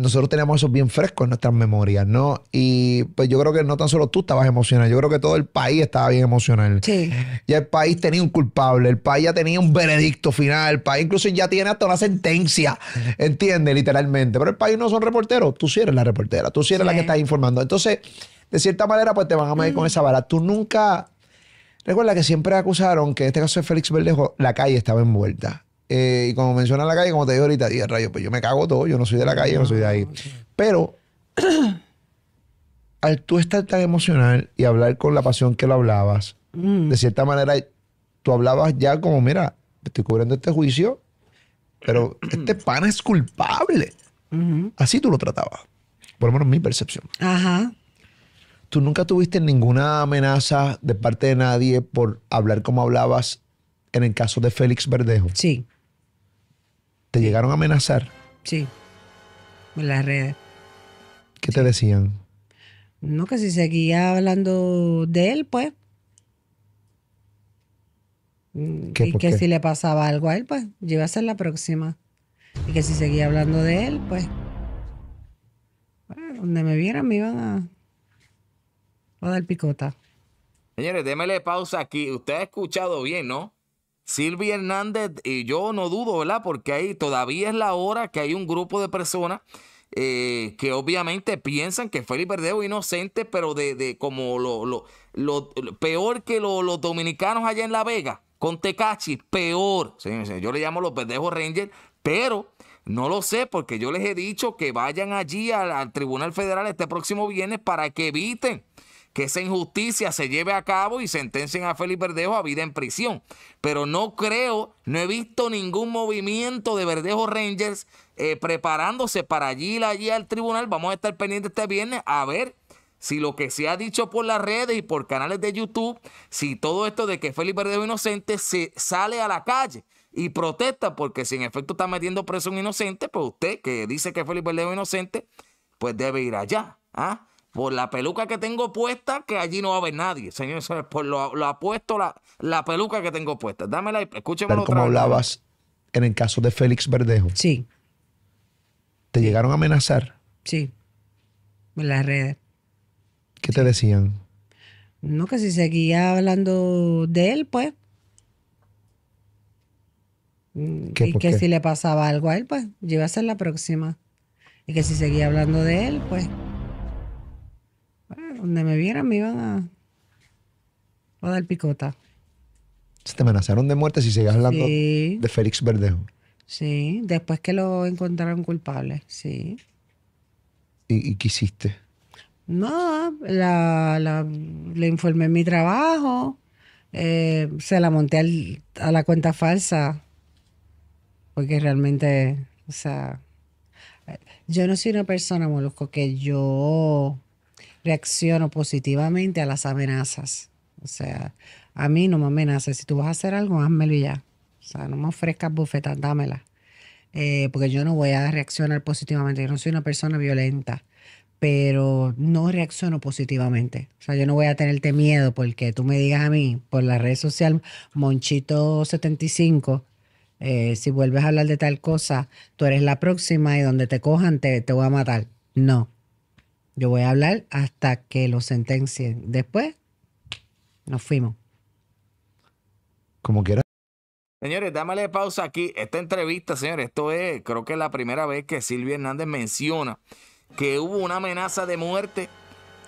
nosotros teníamos eso bien fresco en nuestras memorias, ¿no? Y pues yo creo que no tan solo tú estabas emocional, yo creo que todo el país estaba bien emocional. Sí. Ya el país tenía un culpable, el país ya tenía un veredicto final, el país incluso ya tiene hasta una sentencia, ¿entiendes? Literalmente. Pero el país no son reporteros, tú sí eres la reportera, tú sí eres la que estás informando. Entonces, de cierta manera, pues te van a medir con esa vara. Tú nunca... Recuerda que siempre acusaron que en este caso de Félix Verdejo, la calle estaba envuelta. Eh, y como menciona la calle, como te digo ahorita, dije, rayo, pues yo me cago todo, yo no soy de la calle, no soy de ahí. Pero al tú estar tan emocional y hablar con la pasión que lo hablabas, Mm. de cierta manera tú hablabas ya como, mira, estoy cubriendo este juicio, pero este pana es culpable. Así tú lo tratabas. Por lo menos mi percepción. Ajá. ¿Tú nunca tuviste ninguna amenaza de parte de nadie por hablar como hablabas en el caso de Félix Verdejo? Sí, ¿Te llegaron a amenazar? sí. En las redes. ¿Qué te decían? No, que si seguía hablando de él, pues. Mm, ¿Qué, y que qué? si le pasaba algo a él, pues yo iba a ser la próxima. Y que si seguía hablando de él, pues. bueno, donde me vieran me iban a, a dar picota. Señores, démele pausa aquí. Usted ha escuchado bien, ¿no? Silvia Hernández, y yo no dudo, ¿verdad? Porque ahí todavía es la hora que hay un grupo de personas eh, que obviamente piensan que Félix Verdejo es inocente, pero de, de como lo, lo, lo- peor que lo- los dominicanos allá en La Vega, con Tecachi, peor. Señores, yo le llamo los Verdejos Rangers, pero no lo sé porque yo les he dicho que vayan allí al, al Tribunal Federal este próximo viernes para que eviten que esa injusticia se lleve a cabo y sentencien a Félix Verdejo a vida en prisión. Pero no creo, no he visto ningún movimiento de Verdejo Rangers eh, preparándose para allí allí al tribunal. Vamos a estar pendientes este viernes a ver si lo que se ha dicho por las redes y por canales de YouTube, si todo esto de que Félix Verdejo inocente se sale a la calle y protesta, porque si en efecto está metiendo preso un inocente, pues usted que dice que Félix Verdejo es inocente, pues debe ir allá. ¿ah? Por la peluca que tengo puesta, que allí no va a haber nadie. Señores, por lo, lo apuesto la, la peluca que tengo puesta. Dámela, escúcheme Tal como hablabas en el caso de Félix Verdejo. Sí, ¿Te llegaron a amenazar? sí. En las redes. ¿Qué te decían? No, que si seguía hablando de él, pues. Mm, ¿Qué, y que qué? si le pasaba algo a él, pues yo iba a ser la próxima. Y que si seguía hablando de él, pues. Bueno, donde me vieran me iban a, a dar picota. ¿Se te amenazaron de muerte si sigues hablando Sí. de Félix Verdejo? Sí, después que lo encontraron culpable, sí. ¿Y, y qué hiciste? No, la, la- le informé mi trabajo, eh, se la monté al- a la cuenta falsa, porque realmente, o sea, eh, yo no soy una persona, Molusco, que yo reacciono positivamente a las amenazas. O sea, a mí no me amenaces. Si tú vas a hacer algo, házmelo ya. O sea, no me ofrezcas bufetas, dámela. Eh, porque yo no voy a reaccionar positivamente. Yo no soy una persona violenta pero no reacciono positivamente. O sea, yo no voy a tenerte miedo porque tú me digas a mí por la red social Monchito75, eh, si vuelves a hablar de tal cosa, tú eres la próxima y donde te cojan te, te voy a matar. No. Yo voy a hablar hasta que lo sentencien. Después, nos fuimos. Como quieras. Señores, dámele pausa aquí. Esta entrevista, señores, esto es, creo que es la primera vez que Silvia Hernández menciona que hubo una amenaza de muerte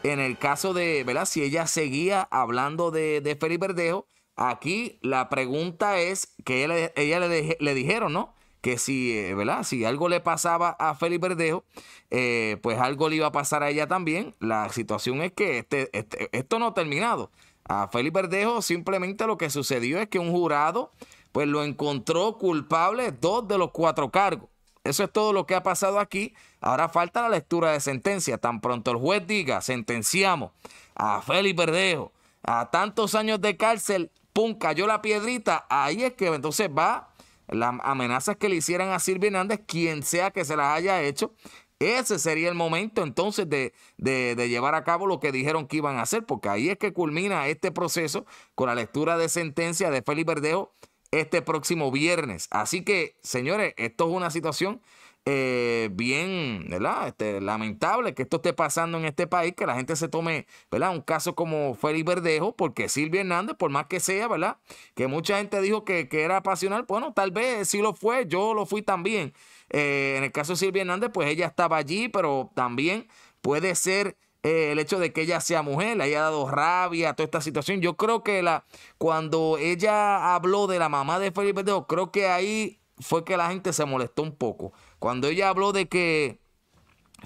en el caso de, ¿verdad? Si ella seguía hablando de, de Félix Verdejo, aquí la pregunta es que ella, le- ella le, le dijeron, ¿no? Que si, eh, ¿verdad? Si algo le pasaba a Félix Verdejo, eh, pues algo le iba a pasar a ella también. La situación es que este, este- esto no ha terminado. A Félix Verdejo simplemente lo que sucedió es que un jurado pues lo encontró culpable dos de los cuatro cargos. eso es todo lo que ha pasado aquí. Ahora falta la lectura de sentencia. Tan pronto el juez diga, sentenciamos a Félix Verdejo a tantos años de cárcel, pum, cayó la piedrita, ahí es que entonces va las amenazas que le hicieran a Silvia Hernández, quien sea que se las haya hecho, ese sería el momento entonces de, de, llevar a cabo lo que dijeron que iban a hacer, porque ahí es que culmina este proceso con la lectura de sentencia de Félix Verdejo este próximo viernes. Así que, señores, esto es una situación eh, bien, ¿verdad? Este, lamentable que esto esté pasando en este país, que la gente se tome, ¿verdad? Un caso como Félix Verdejo, porque Silvia Hernández, por más que sea, ¿verdad? Que mucha gente dijo que, que era pasional, bueno, tal vez sí lo fue, yo lo fui también. Eh, en el caso de Silvia Hernández, pues ella estaba allí, pero también puede ser eh, el hecho de que ella sea mujer, le haya dado rabia a toda esta situación. Yo creo que la, cuando ella habló de la mamá de Félix Verdejo, creo que ahí fue que la gente se molestó un poco. Cuando ella habló de que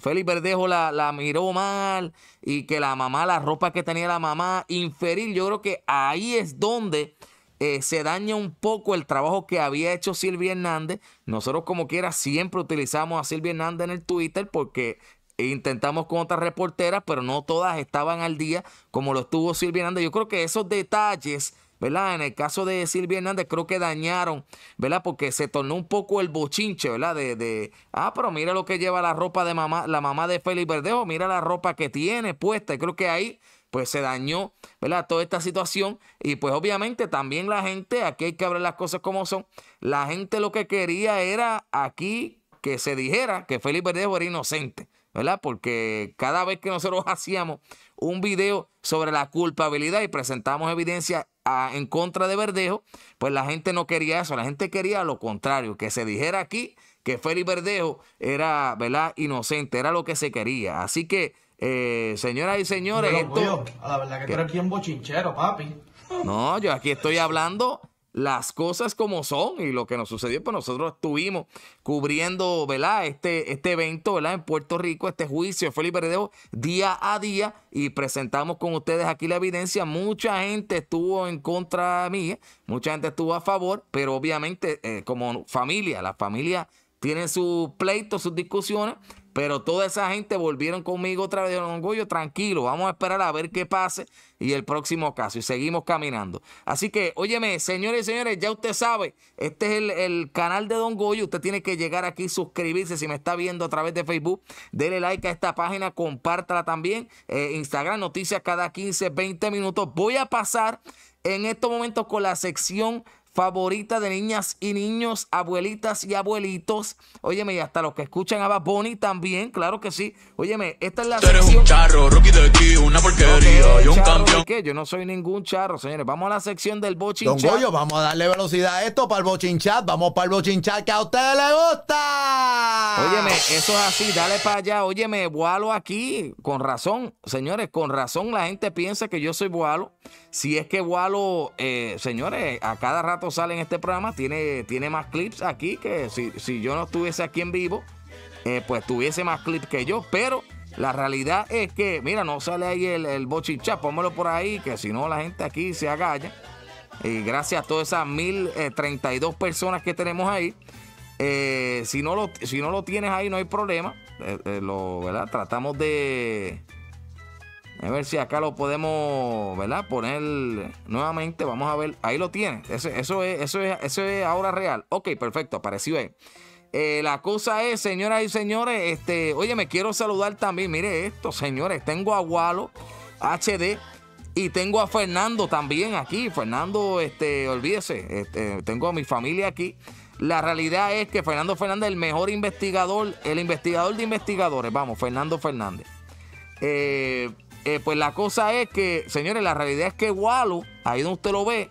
Félix Verdejo la, la, miró mal y que la mamá, la ropa que tenía la mamá, inferil, yo creo que ahí es donde eh, se daña un poco el trabajo que había hecho Silvia Hernández. Nosotros como quiera siempre utilizamos a Silvia Hernández en el Twitter porque intentamos con otras reporteras, pero no todas estaban al día como lo estuvo Silvia Hernández. Yo creo que esos detalles ¿verdad? En el caso de Silvia Hernández creo que dañaron, ¿verdad? Porque se tornó un poco el bochinche, ¿verdad? De, ah, pero mira lo que lleva la ropa de mamá, la mamá de Félix Verdejo, mira la ropa que tiene puesta. Y creo que ahí pues se dañó, ¿verdad? Toda esta situación y pues obviamente también la gente, aquí hay que hablar las cosas como son, la gente lo que quería era aquí que se dijera que Félix Verdejo era inocente. ¿verdad? Porque cada vez que nosotros hacíamos un video sobre la culpabilidad y presentamos evidencia a, en contra de Verdejo, pues la gente no quería eso, la gente quería lo contrario, que se dijera aquí que Félix Verdejo era, ¿verdad? Inocente, era lo que se quería. Así que, eh, señoras y señores, Pero, esto... a la verdad que tú eres aquí un bochinchero, papi. No, yo aquí estoy hablando las cosas como son y lo que nos sucedió, pues nosotros estuvimos cubriendo, ¿verdad? Este, este evento, ¿verdad? En Puerto Rico, este juicio de Felipe Verdejo día a día y presentamos con ustedes aquí la evidencia. Mucha gente estuvo en contra mía, mucha gente estuvo a favor, pero obviamente eh, como familia, la familia tiene sus pleitos, sus discusiones, pero toda esa gente volvieron conmigo otra vez. Don Goyo, tranquilo, vamos a esperar a ver qué pase y el próximo caso. Y seguimos caminando. Así que, óyeme, señores y señores, ya usted sabe, este es el, el canal de Don Goyo. Usted tiene que llegar aquí, suscribirse. Si me está viendo a través de Facebook, dele like a esta página, compártala también. Eh, Instagram, noticias cada 15, 20 minutos. Voy a pasar en estos momentos con la sección favorita de niñas y niños, abuelitas y abuelitos. Óyeme, y hasta los que escuchan a Bad Bunny también, claro que sí. Óyeme, esta es la Tú eres sección... un charro, Rocky de aquí, una porquería, Ok, yo un charro, campeón. ¿de qué? Yo no soy ningún charro, señores. Vamos a la sección del Don bochincha. Goyo, vamos a darle velocidad a esto para el bochinchat. Vamos para el bochinchat que a ustedes les gusta. Óyeme, eso es así, dale para allá. Óyeme, Boalo aquí, con razón, señores, con razón la gente piensa que yo soy Boalo. Si es que Boalo, eh, señores, a cada rato sale en este programa, tiene, tiene más clips aquí que si, si yo no estuviese aquí en vivo, eh, pues tuviese más clips que yo. Pero la realidad es que, mira, no sale ahí el, el bochincha, pónmelo por ahí, que si no la gente aquí se agalla. Y gracias a todas esas 1032 personas que tenemos ahí. Eh, si, no lo, si no lo tienes ahí, no hay problema. Eh, eh, lo, ¿verdad? Tratamos de. A ver si acá lo podemos, ¿verdad? Poner nuevamente. Vamos a ver. Ahí lo tienes. Eso, eso, es, eso, es, eso es ahora real. Ok, perfecto. Apareció ahí. Eh, la cosa es, señoras y señores, este, oye, me quiero saludar también. Mire esto, señores. Tengo a Walo HD y tengo a Fernando también aquí. Fernando, este, olvídese, este, tengo a mi familia aquí. La realidad es que Fernando Fernández es el mejor investigador, el investigador de investigadores. Vamos, Fernando Fernández. Eh, eh, pues la cosa es que, señores, la realidad es que Walo, ahí donde usted lo ve,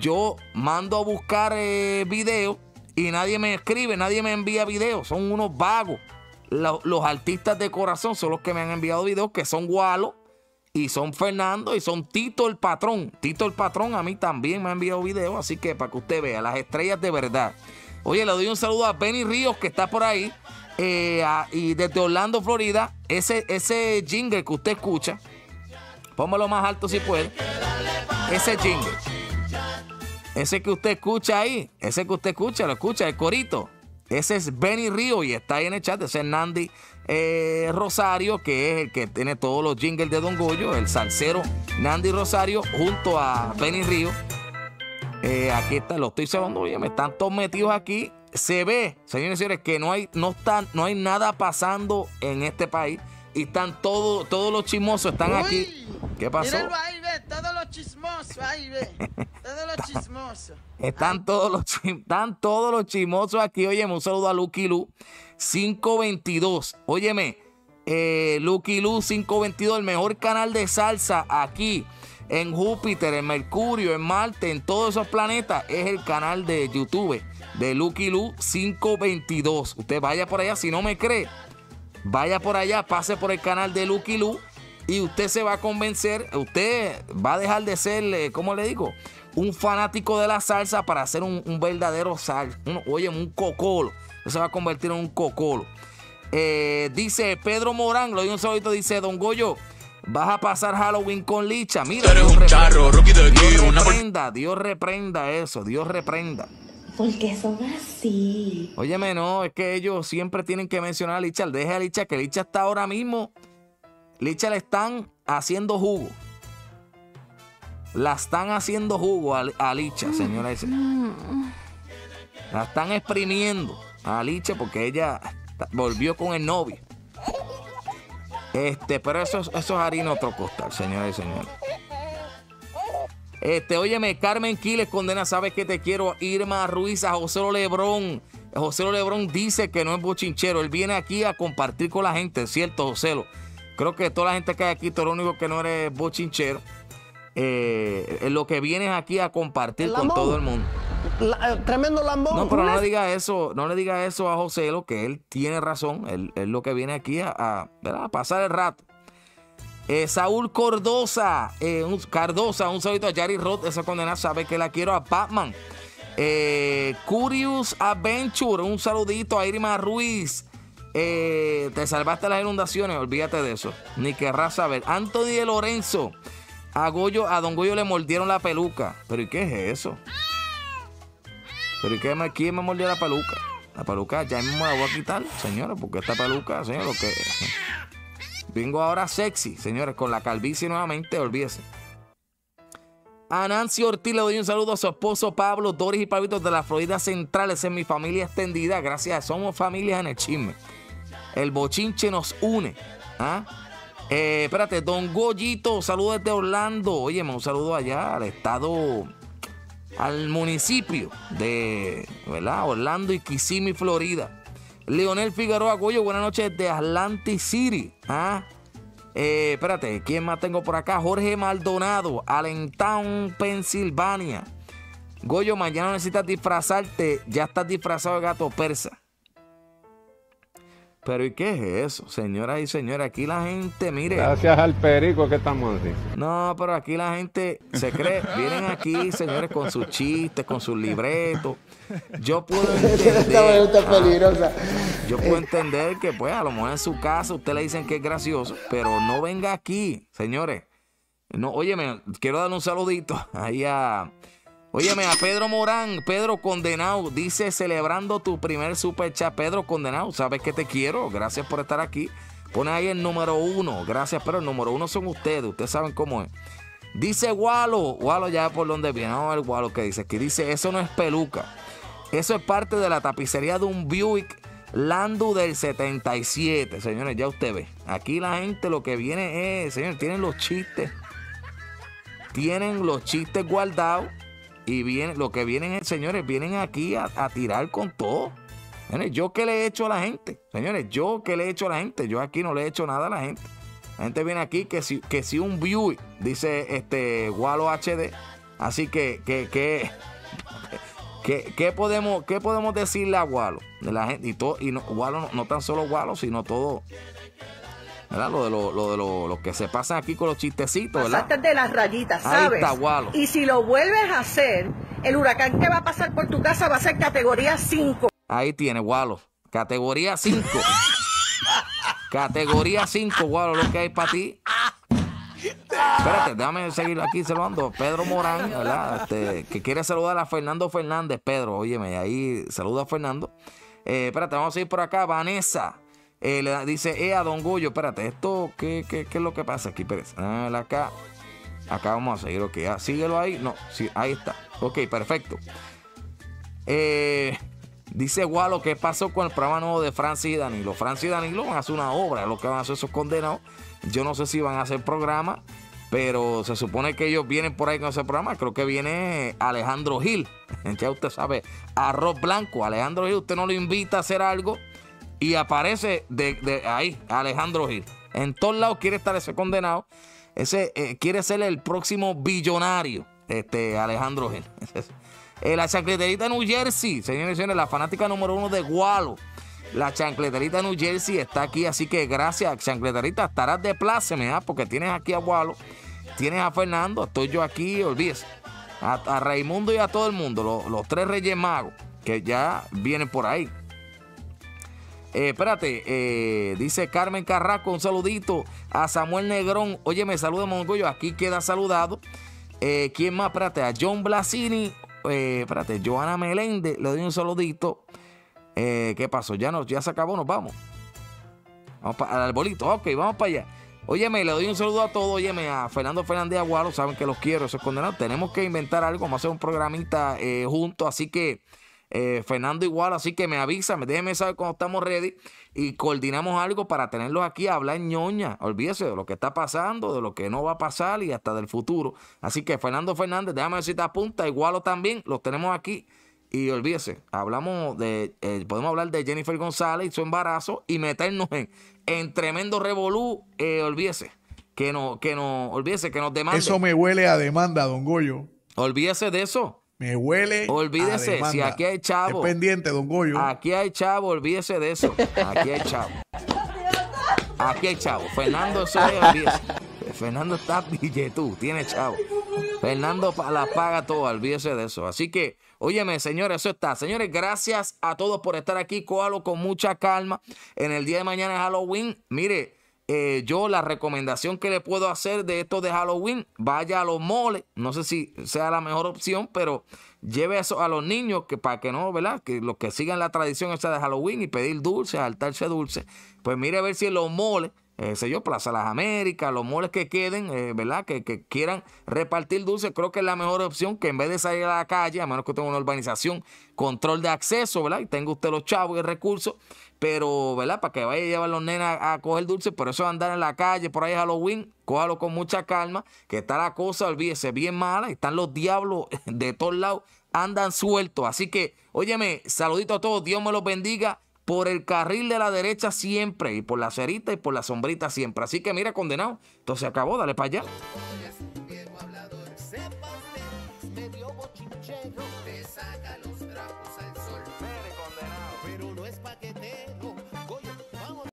yo mando a buscar eh, videos y nadie me escribe, nadie me envía videos. Son unos vagos. Lo- los artistas de corazón son los que me han enviado videos, que son Walo y son Fernando y son Tito el Patrón. Tito el Patrón a mí también me ha enviado videos, así que para que usted vea, las estrellas de verdad. Oye, le doy un saludo a Benny Ríos que está por ahí. Eh, a- y desde Orlando, Florida, ese, ese jingle que usted escucha, póngalo más alto si puede. Ese jingle. Ese que usted escucha ahí, ese que usted escucha, lo escucha, el corito. Ese es Benny Río y está ahí en el chat. Ese es Nandi eh, Rosario, que es el que tiene todos los jingles de Don Goyo, el salsero Nandi Rosario, junto a Benny Río. Eh, aquí está, lo estoy saludando. Oye, me están todos metidos aquí. Se ve, señores y señores, que no hay, no están, no hay nada pasando en este país. Y están todos, todos los chismosos están aquí. ¿Qué pasó? Míralo ahí, ve, todos los chismosos, ahí ve. Todos los chismosos. Están todos los están todos los chismosos aquí. Óyeme, un saludo a Lucky Lu 522. Óyeme, eh, Lucky Lu 522, el mejor canal de salsa aquí en Júpiter, en Mercurio, en Marte, en todos esos planetas. Es el canal de YouTube de Lucky Lu 522. Usted vaya por allá, si no me cree, vaya por allá, pase por el canal de Lucky Lu y usted se va a convencer, usted va a dejar de ser, eh, ¿cómo le digo? Un fanático de la salsa para ser un, un verdadero sal, un- oye, un cocolo. Usted se va a convertir en un cocolo. Eh, dice Pedro Morán, lo digo un saludito, dice Don Goyo, vas a pasar Halloween con Licha. Mira, Dios un reprenda- charro, Rocky de aquí, Dios reprenda, Dios reprenda eso, Dios reprenda. Porque son así. Óyeme, no, es que ellos siempre tienen que mencionar a Licha. Deje a Licha, que Licha está ahora mismo. Licha le están haciendo jugo. La están haciendo jugo a, Licha, señora. y se- La están exprimiendo a Licha porque ella volvió con el novio. Este, pero eso, es- eso es harina otro costal, señoras y señores. Este, óyeme, Carmen Quiles condena, sabes que te quiero. Irma Ruiz, a José Lebrón. José Lebrón dice que no es bochinchero. Él viene aquí a compartir con la gente, cierto, José. Creo que toda la gente que hay aquí, tú lo único que no eres bochinchero. Eh, lo que vienes aquí a compartir con todo el mundo. La- eh, tremendo lambón. No, pero no le diga eso, no le diga eso a José, lo que él tiene razón. Él, él lo que viene aquí a, a, ¿verdad? a pasar el rato. Eh, Saúl Cordosa, eh, un, Cardosa, un saludito a Jari Roth, esa condena sabe que la quiero a Batman. Eh, Curious Adventure, un saludito a Irma Ruiz. Te salvaste las inundaciones, olvídate de eso. Ni querrás saber. Anthony de Lorenzo, a, Goyo, a Don Goyo le mordieron la peluca. ¿Pero y qué es eso? ¿Pero y qué me, quién mordió la peluca? La peluca ya mismo la voy a quitar, señores, porque esta peluca, señor, lo que. Vengo ahora sexy, señores, con la calvicie nuevamente, olvídese. A Nancy Ortiz le doy un saludo a su esposo Pablo, Doris y Pablito de la Florida Central. Esa es mi familia extendida. Gracias, somos familias en el chisme. El bochinche nos une. ¿ah? Eh, espérate, Don Goyito, saludos desde Orlando. Oye, un saludo allá al estado, al municipio de ¿verdad? Orlando y Kissimmee, Florida. Leonel Figueroa Goyo, buenas noches de Atlantic City. ¿ah? Eh, espérate, ¿quién más tengo por acá? Jorge Maldonado, Allentown, Pensilvania. Goyo, mañana necesitas disfrazarte. Ya estás disfrazado de gato persa. Pero ¿y qué es eso? Señoras y señores, aquí la gente, mire. Gracias al perico que estamos así. No, pero aquí la gente se cree, vienen aquí, señores, con sus chistes, con sus libretos. Yo puedo Esta entender. ah, peligrosa. yo puedo entender que, pues, a lo mejor en su casa usted le dicen que es gracioso, pero no venga aquí, señores. No, óyeme, quiero dar un saludito ahí a. Óyeme, a Pedro Morán, Pedro Condenado, dice celebrando tu primer super chat. Pedro Condenado, sabes que te quiero, gracias por estar aquí. Pone ahí el número uno, gracias, pero el número uno son ustedes, ustedes saben cómo es. Dice Walo, Walo ya por donde viene, vamos a ver Walo que dice, que dice, eso no es peluca, eso es parte de la tapicería de un Buick Landu del 77, señores, ya usted ve. Aquí la gente lo que viene es, señores, tienen los chistes, tienen los chistes guardados y vienen, lo que vienen es, señores, vienen aquí a, a tirar con todo. Señores, yo que le he hecho a la gente, señores, yo que le he hecho a la gente, yo aquí no le he hecho nada a la gente. La gente viene aquí que si, que si un Buick, dice este Walo HD, así que, que, que, que- ¿qué podemos, qué podemos decirle a Walo? De la gente, y todo, y no, Walo no, no tan solo Walo, sino todo, ¿verdad? Lo de lo, lo de lo, lo que se pasa aquí con los chistecitos, ¿verdad? Pasaste de las rayitas, Ahí ¿sabes? está, Walo. Y si lo vuelves a hacer, el huracán que va a pasar por tu casa va a ser categoría 5. Ahí tiene, Walo. Categoría 5. Categoría 5, Walo, lo que hay para ti. Espérate, déjame seguir aquí saludando. Pedro Morán, ¿verdad? Este, que quiere saludar a Fernando Fernández. Pedro, óyeme, ahí saluda a Fernando. Eh, espérate, vamos a ir por acá. Vanessa. Eh, dice, eh, a Don Goyo, espérate, esto, ¿qué, qué, qué es lo que pasa aquí? Espérate, dame acá. Acá vamos a seguir, ok. ah, síguelo ahí. No, sí, ahí está. Ok, perfecto. Eh, dice Gualo, ¿qué pasó con el programa nuevo de Francis y Danilo? Francis y Danilo van a hacer una obra, lo que van a hacer esos condenados. Yo no sé si van a hacer programa, pero se supone que ellos vienen por ahí con ese programa. Creo que viene Alejandro Gil. Ya usted sabe, arroz blanco. Alejandro Gil, usted no lo invita a hacer algo y aparece de, ahí, Alejandro Gil. En todos lados quiere estar ese condenado. Ese eh, quiere ser el próximo billonario, este Alejandro Gil. La chancleterita de New Jersey, señores y señores, la fanática número uno de Gualo. La chancleterita de New Jersey está aquí, así que gracias, chancleterita. Estarás de pláceme, ¿ah? porque tienes aquí a Gualo, tienes a Fernando, estoy yo aquí, olvídese. A, a Raimundo y a todo el mundo, los, los tres reyes magos, que ya vienen por ahí. Eh, espérate, eh, dice Carmen Carrasco, un saludito a Samuel Negrón. Oye, me saluda Mongoyo, aquí queda saludado. Eh, ¿Quién más? Espérate, a John Blasini. Espérate, Joana Meléndez, le doy un saludito. ¿Qué pasó? Ya, no, ya se acabó, nos vamos. Vamos pa- al arbolito, ok, vamos para allá. Óyeme, le doy un saludo a todos. Óyeme, a Fernando Fernández Agualo, saben que los quiero, esos condenados. Tenemos que inventar algo, vamos a hacer un programita eh, juntos, así que eh, Fernando igual, así que me avisa, me déjeme saber cuando estamos ready y coordinamos algo para tenerlos aquí a hablar ñoña. Olvídese de lo que está pasando, de lo que no va a pasar y hasta del futuro. Así que Fernando Fernández, déjame ver si te apunta, igualo también, los tenemos aquí. Y olvídese, hablamos de, eh, podemos hablar de Jennifer González y su embarazo y meternos en, en tremendo revolú, eh, olvídese, que no, que no, olvídese que nos demande. Eso me huele a demanda, don Goyo. Olvídese de eso. Me huele. Olvídese, si aquí hay chavo. Esté pendiente, don Goyo. Aquí hay chavo, olvídese de eso. Aquí hay chavo. Aquí hay chavo. Fernando, es, olvídese. Fernando está billetú, tiene chavo. Fernando la paga todo, olvídese de eso. Así que, óyeme, señores, eso está. Señores, gracias a todos por estar aquí. Cójalo con mucha calma. En el día de mañana es Halloween. Mire, eh, yo la recomendación que le puedo hacer de esto de Halloween, vaya a los moles. No sé si sea la mejor opción, pero lleve eso a los niños que para que no, ¿verdad? Que los que sigan la tradición esa de Halloween y pedir dulces, saltarse dulce. Pues mire a ver si los moles, eh, sé yo, Plaza Las Américas, los moles que queden, eh, ¿verdad? Que, que quieran repartir dulces, creo que es la mejor opción que en vez de salir a la calle, a menos que tenga una urbanización, control de acceso, ¿verdad? Y tenga usted los chavos y recursos, pero, ¿verdad? Para que vaya a llevar los nenas a, a coger dulces, por eso andar en la calle, por ahí Halloween, cójalo con mucha calma, que está la cosa, olvídese, bien mala, están los diablos de todos lados, andan sueltos. Así que, óyeme, saludito a todos, Dios me los bendiga por el carril de la derecha siempre, y por la cerita y por la sombrita siempre. Así que mira, condenado, entonces acabó, dale para allá.